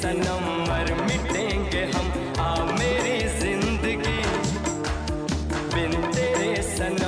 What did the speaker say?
सनम मर मिटेंगे हम। आ मेरी ज़िंदगी। बिन तेरे सनम